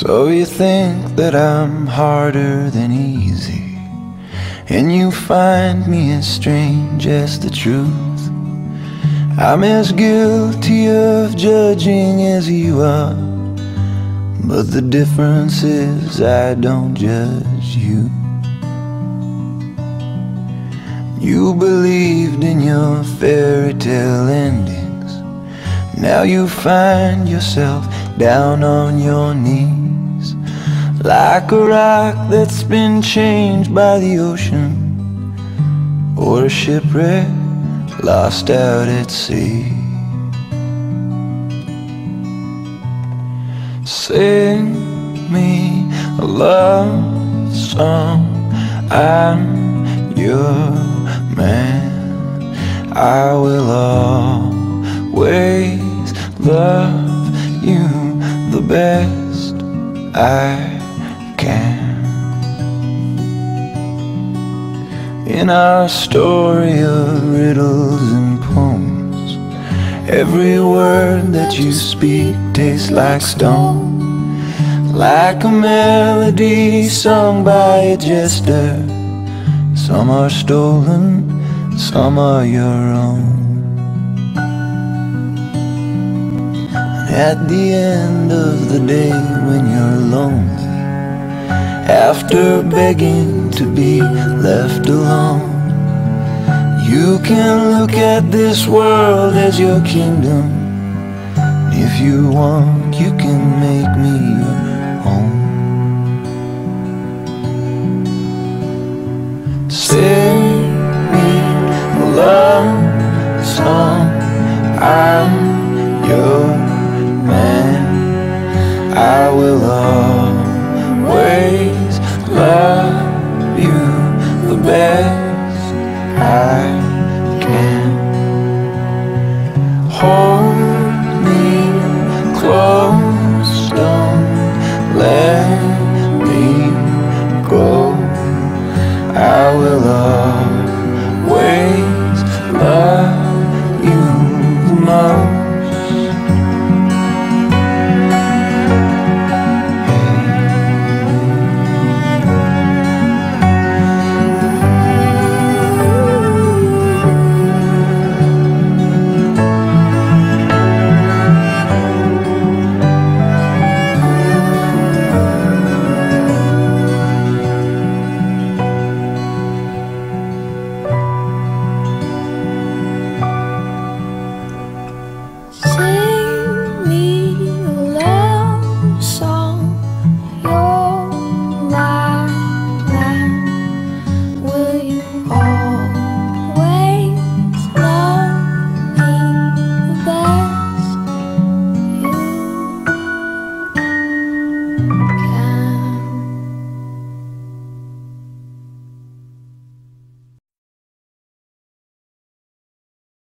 So you think that I'm harder than easy And you find me as strange as the truth. I'm as guilty of judging as you are But the difference is I don't judge you. You believed in your fairy tale endings. Now you find yourself down on your knees Like a rock that's been changed by the ocean Or a shipwreck lost out at sea. Sing me a love song I'm your man. I will always love you best I can. In our story of riddles and poems, every word that you speak tastes like stone, like a melody sung by a jester. Some are stolen, some are your own. At the end of the day when you're lonely After begging to be left alone You can look at this world as your kingdom. If you want, you can make me your home always love you the best I can. Hold